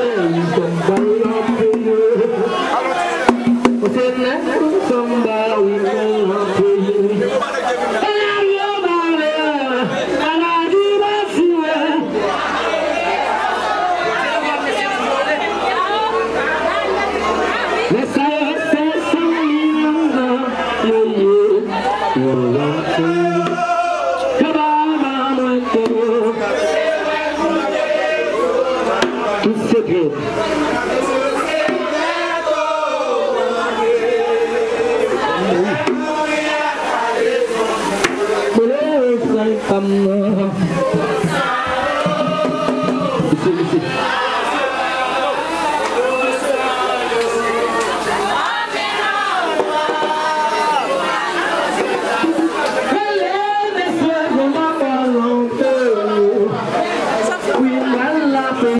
things and burn up cầm